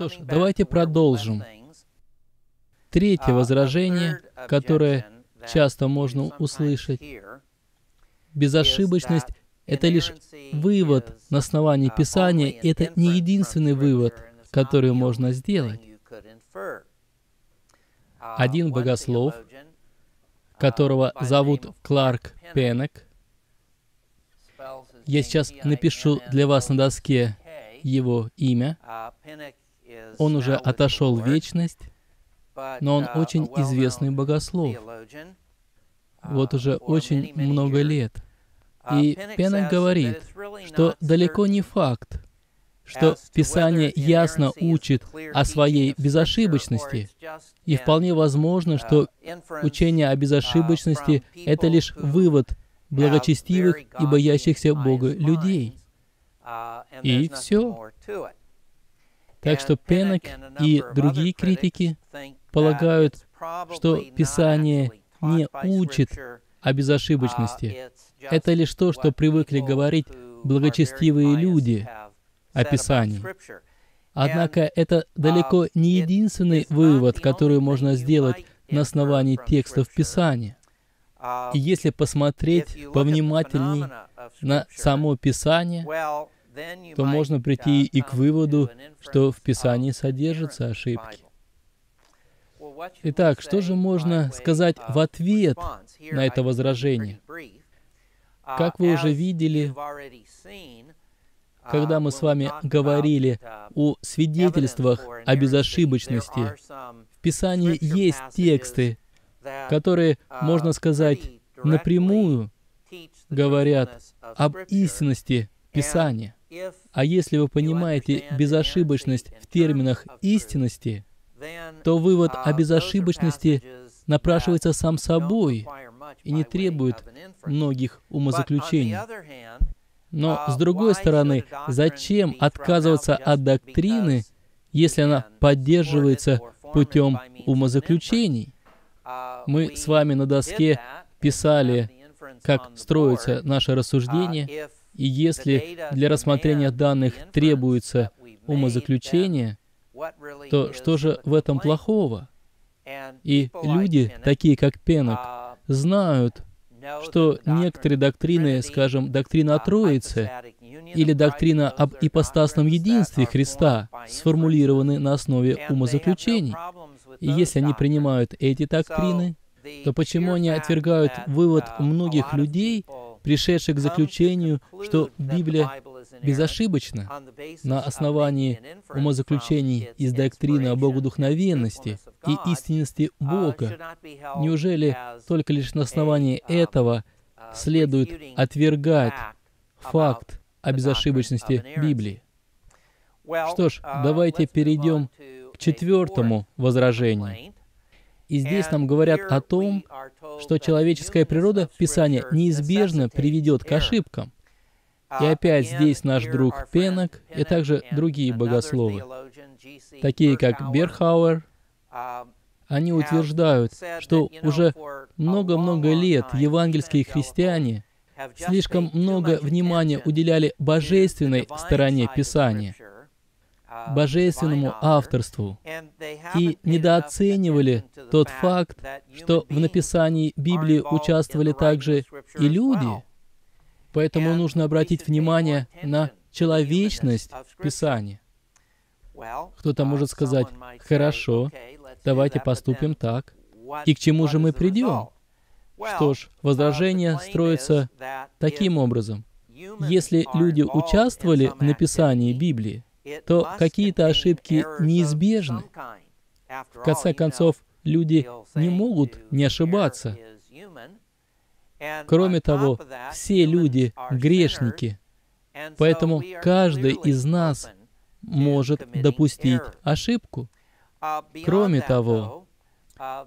Что ж, давайте продолжим. Третье возражение, которое часто можно услышать. Безошибочность — это лишь вывод на основании Писания, и это не единственный вывод, который можно сделать. Один богослов, которого зовут Кларк Пенек, я сейчас напишу для вас на доске его имя. Он уже отошел в вечность, но он очень известный богослов. Вот уже очень много лет. И Пенек говорит, что далеко не факт, что Писание ясно учит о своей безошибочности, и вполне возможно, что учение о безошибочности — это лишь вывод благочестивых и боящихся Бога людей. И все. Так что Пенек и другие критики полагают, что Писание не учит о безошибочности. Это лишь то, что привыкли говорить благочестивые люди о Писании. Однако это далеко не единственный вывод, который можно сделать на основании текстов Писания. И если посмотреть повнимательней на само Писание, то можно прийти и к выводу, что в Писании содержатся ошибки. Итак, что же можно сказать в ответ на это возражение? Как вы уже видели, когда мы с вами говорили о свидетельствах о безошибочности, в Писании есть тексты, которые, можно сказать, напрямую говорят об истинности Писания. А если вы понимаете безошибочность в терминах истинности, то вывод о безошибочности напрашивается сам собой и не требует многих умозаключений. Но, с другой стороны, зачем отказываться от доктрины, если она поддерживается путем умозаключений? Мы с вами на доске писали, как строится наше рассуждение, и если для рассмотрения данных требуется умозаключение, то что же в этом плохого? И люди, такие как Пенок, знают, что некоторые доктрины, скажем, доктрина о Троице или доктрина об ипостасном единстве Христа, сформулированы на основе умозаключений. И если они принимают эти доктрины, то почему они отвергают вывод многих людей, пришедших к заключению, что Библия безошибочна на основании умозаключений из доктрины о богодухновенности и истинности Бога? Неужели только лишь на основании этого следует отвергать факт о безошибочности Библии? Что ж, давайте перейдем к четвертому возражению. И здесь нам говорят о том, что человеческая природа в Писании неизбежно приведет к ошибкам. И опять здесь наш друг Пенок и также другие богословы, такие как Берхауэр, они утверждают, что уже много-много лет евангельские христиане слишком много внимания уделяли божественной стороне Писания, божественному авторству и недооценивали тот факт, что в написании Библии участвовали также и люди. Поэтому нужно обратить внимание на человечность Писания. Кто-то может сказать, хорошо, давайте поступим так. И к чему же мы придем? Что ж, возражение строится таким образом. Если люди участвовали в написании Библии, то какие-то ошибки неизбежны. В конце концов, люди не могут не ошибаться. Кроме того, все люди — грешники, поэтому каждый из нас может допустить ошибку. Кроме того,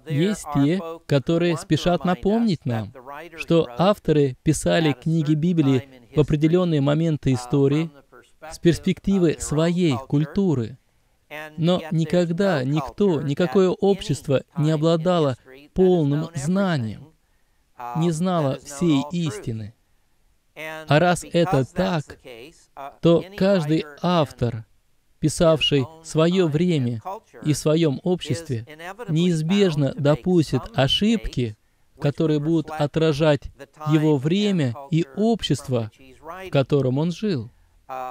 есть те, которые спешат напомнить нам, что авторы писали книги Библии в определенные моменты истории, с перспективы своей культуры. Но никогда никто, никакое общество не обладало полным знанием, не знало всей истины. А раз это так, то каждый автор писавший свое время и в своем обществе, неизбежно допустит ошибки, которые будут отражать его время и общество, в котором он жил.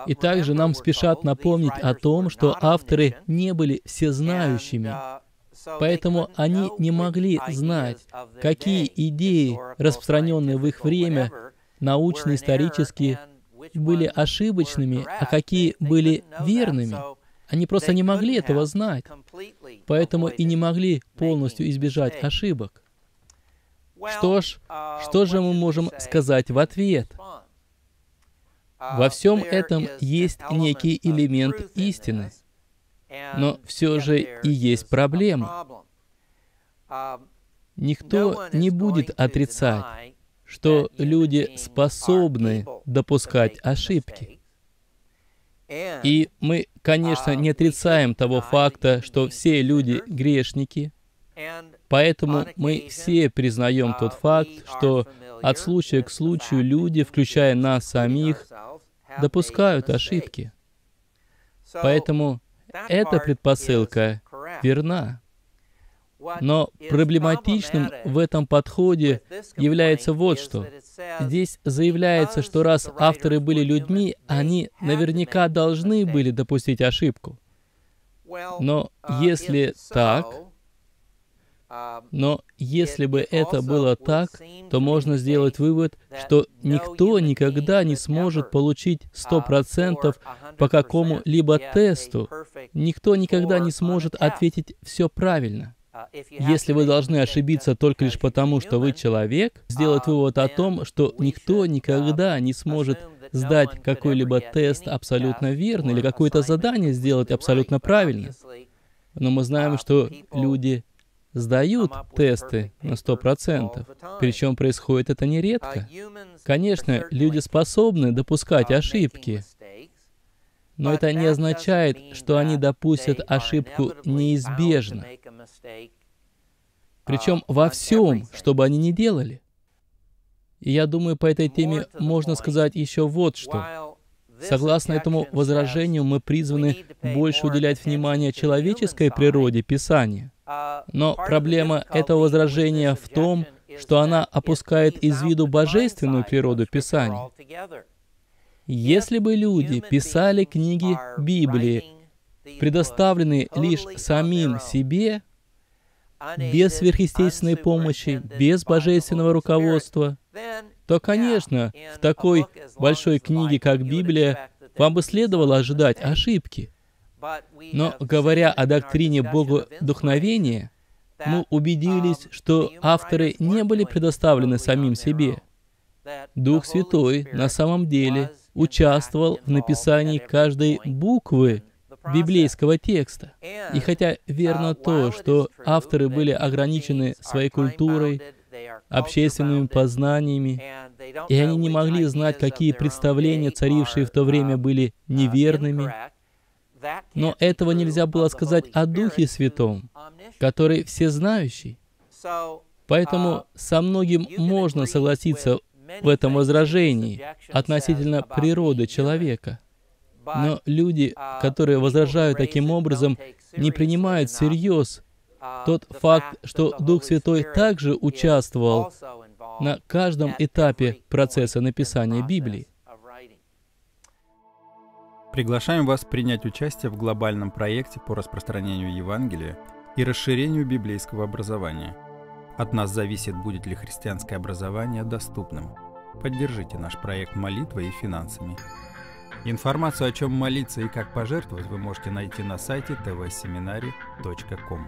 И также нам спешат напомнить о том, что авторы не были всезнающими, поэтому они не могли знать, какие идеи, распространенные в их время, научно-исторически, были ошибочными, а какие были верными. Они просто не могли этого знать, поэтому и не могли полностью избежать ошибок. Что ж, что же мы можем сказать в ответ? Во всем этом есть некий элемент истины, но все же и есть проблема. Никто не будет отрицать, что люди способны допускать ошибки. И мы, конечно, не отрицаем того факта, что все люди грешники, поэтому мы все признаем тот факт, что от случая к случаю люди, включая нас самих, допускают ошибки. Поэтому эта предпосылка верна. Но проблематичным в этом подходе является вот что. Здесь заявляется, что раз авторы были людьми, они наверняка должны были допустить ошибку. Но если так, но если бы это было так, то можно сделать вывод, что никто никогда не сможет получить 100% по какому-либо тесту. Никто никогда не сможет ответить все правильно. Если вы должны ошибиться только лишь потому, что вы человек, сделать вывод о том, что никто никогда не сможет сдать какой-либо тест абсолютно верно или какое-то задание сделать абсолютно правильно. Но мы знаем, что люди сдают тесты на 100%, причем происходит это нередко. Конечно, люди способны допускать ошибки, но это не означает, что они допустят ошибку неизбежно. Причем во всем, что бы они ни делали. И я думаю, по этой теме можно сказать еще вот что. Согласно этому возражению, мы призваны больше уделять внимание человеческой природе Писания. Но проблема этого возражения в том, что она опускает из виду божественную природу Писания. Если бы люди писали книги Библии, предоставленные лишь самим себе, без сверхъестественной помощи, без божественного руководства, то, конечно, в такой большой книге, как Библия, вам бы следовало ожидать ошибки. Но говоря о доктрине богодухновения, мы убедились, что авторы не были предоставлены самим себе. Дух Святой на самом деле участвовал в написании каждой буквы библейского текста. И хотя верно то, что авторы были ограничены своей культурой, общественными познаниями, и они не могли знать, какие представления, царившие в то время, были неверными, но этого нельзя было сказать о Духе Святом, который всезнающий. Поэтому со многим можно согласиться в этом возражении относительно природы человека. Но люди, которые возражают таким образом, не принимают всерьез тот факт, что Дух Святой также участвовал на каждом этапе процесса написания Библии. Приглашаем вас принять участие в глобальном проекте по распространению Евангелия и расширению библейского образования. От нас зависит, будет ли христианское образование доступным. Поддержите наш проект молитвой и финансами. Информацию, о чем молиться и как пожертвовать, вы можете найти на сайте tvseminary.com.